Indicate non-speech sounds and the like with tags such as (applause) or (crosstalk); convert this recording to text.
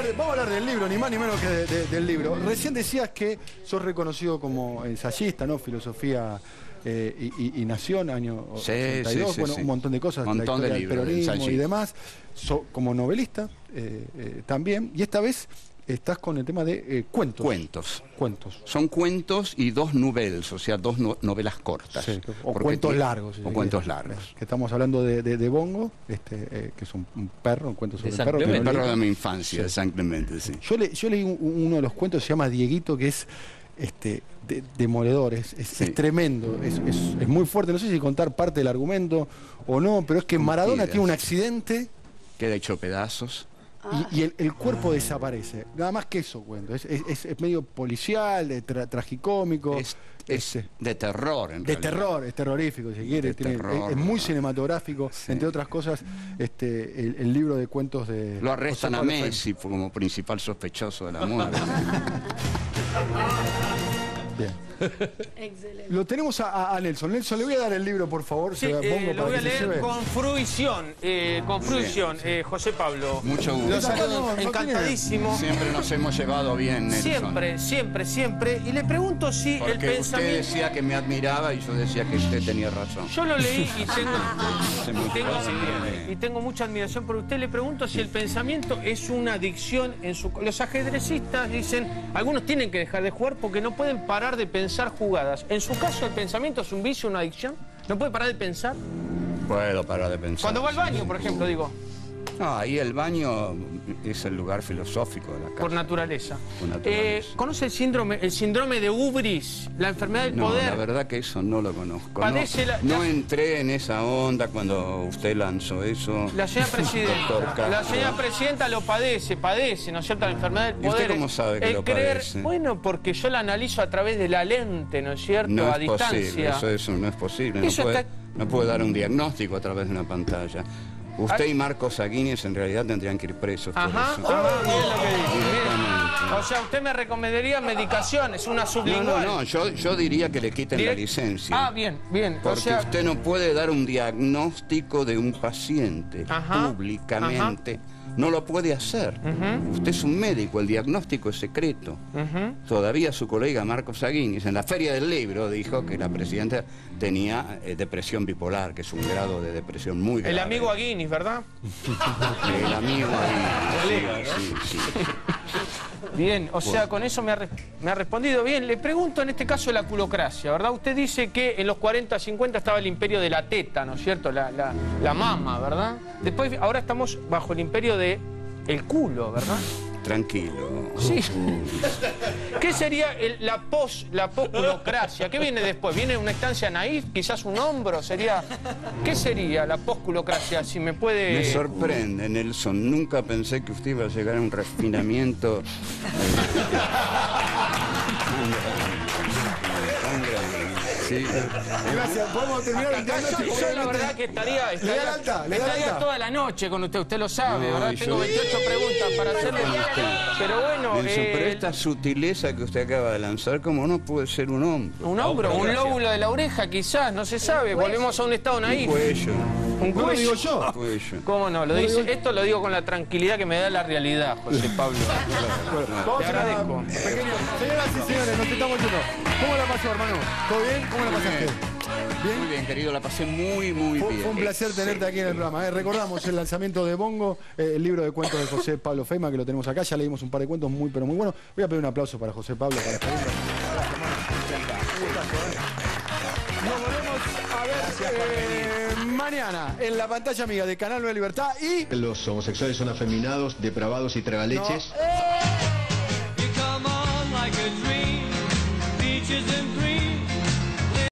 hablar, de- vamos a hablar del libro, ni más ni menos que de- de- del libro. Recién decías que sos reconocido como ensayista, ¿no? Filosofía eh, y, Nación, año Sí, 82, sí, sí, bueno, sí. un montón de cosas, Montón la de libros, de del peronismo y demás. So- como novelista eh, eh, también. Y esta vez estás con el tema de eh, cuentos. Cuentos. Cuentos. Son cuentos y dos novelas, o sea, dos no- novelas cortas. Sí, o cuentos tiene- largos. si O cuentos largos. Que estamos hablando de, de- de Bongo, este, eh, que es un, un perro, un cuento sobre De un perro. que no perro de mi infancia, Sí. exactamente, sí. Yo, le- yo leí un- uno de los cuentos, se llama Dieguito, que es este, de- demoledor, es, es- Sí. es tremendo, es, es- es muy fuerte. No sé si contar parte del argumento o no, pero es que Maradona tiene un accidente Queda hecho pedazos. Y, y el, el cuerpo desaparece. Nada más que eso cuento. Es, es- es- es medio policial, de tra- tragicómico. Es, es de terror, en de realidad. terror, es terrorífico, si quiere. De tiene- terror. es, es muy cinematográfico, Sí. entre otras cosas, este, el, el libro de cuentos de. Lo arrestan José a. Messi como principal sospechoso de la muerte. (laughs) Bien. (laughs) Excelente. Lo tenemos a, a Nelson. Nelson, le voy a dar el libro, por favor. Sí, se lo eh, pongo lo para voy a leer con fruición, eh, con fruición, eh, José Pablo. Mucho gusto. Lo saludo No, no, no encantadísimo. Siempre nos hemos llevado bien, Nelson. Siempre, siempre, siempre. Y le pregunto si Porque el usted pensamiento... decía que me admiraba y yo decía que usted tenía razón. Yo lo leí y tengo, (laughs) y tengo, y tengo mucha admiración por usted. Le pregunto si el pensamiento es una adicción en su... Los ajedrecistas dicen, algunos tienen que dejar de jugar porque no pueden parar de pensar jugadas. En su caso, ¿el pensamiento es un vicio, una adicción? ¿No puede parar de pensar? Puedo parar de pensar. Cuando va al baño, por ejemplo, digo, No, ahí el baño es el lugar filosófico de la casa. por naturaleza. Por naturaleza. Eh, ¿Conoce el síndrome, el síndrome de Ubris, la enfermedad del No, poder? la verdad que eso no lo conozco. Padece no, la- no la- entré en esa onda cuando usted lanzó eso. La señora (laughs) presidenta, la señora presidenta lo padece, padece, ¿no es cierto? La enfermedad del ¿Y usted poder. cómo sabe que El lo creer- padece? Bueno, porque yo la analizo a través de la lente, ¿no es cierto? No a es posible, distancia. eso, eso no es posible. Eso no, puede, está- no puede dar un diagnóstico a través de una pantalla. Usted y Marcos Aguínez en realidad tendrían que ir presos por Ajá, eso. ah, bien lo que dice. bien. Directamente. O sea, usted me recomendaría medicaciones, una sublingual. no, no, yo, yo diría que le quiten la licencia. Ah, bien, bien. O Porque sea, usted no puede dar un diagnóstico de un paciente Ajá, públicamente. No lo puede hacer. Usted es un médico, el diagnóstico es secreto. Todavía su colega Marcos Aguinis en la Feria del Libro dijo que la presidenta tenía eh, depresión bipolar, que es un grado de depresión muy grave. el amigo Aguinis, ¿verdad? El amigo Aguinis. Sí, sí, sí. Bien, o sea, con eso me ha, me ha respondido bien. Le pregunto en este caso la culocracia, ¿verdad? Usted dice que en los 40, 50 estaba el imperio de la teta, ¿no es cierto? La, la, la mama, ¿verdad? Después, ahora estamos bajo el imperio de el culo, ¿verdad? Tranquilo. Sí. ¿Qué sería el- la pos, la posculocracia? ¿Qué viene después? ¿Viene una estancia naif? ¿Quizás un hombro? ¿Sería? ¿Qué sería la posculocracia? Si me puede... Me sorprende, Nelson. Nunca pensé que usted iba a llegar a un refinamiento. eh. (laughs) Sí. Gracias. ¿Podemos terminar el Yo, yo la verdad que estaría, estaría, Le da alta, le da estaría alta. toda la noche con usted, usted lo sabe, No, ¿verdad? Tengo yo- 28 preguntas para hacerle. Pero bueno, Nelson, eh, pero esta sutileza que usted acaba de lanzar, ¿cómo no puede ser un hombre? un hombro, un lóbulo de la oreja, quizás, no se sabe. Volvemos a un estado Un naif. cuello. Un No lo digo yo. ¿Cómo no? Lo dice, esto lo digo con la tranquilidad que me da la realidad, José (laughs) Pablo. Te agradezco. Señoras y señores, nos estamos yendo. ¿Cómo la pasó, hermano? ¿Todo bien? ¿Cómo la pasaste? Muy ¿Bien? bien, querido, la pasé muy, muy Fue, bien. fue un placer tenerte aquí en el programa. ¿eh? Recordamos el lanzamiento de Bongo, eh, el libro de cuentos de José Pablo Feima, que lo tenemos acá. Ya leímos un par de cuentos muy, pero muy buenos. Voy a pedir un aplauso para José Pablo. Para nos volvemos a ver eh, mañana en la pantalla amiga de Canal Nueva Libertad y... Los homosexuales son afeminados, depravados y tragaleches.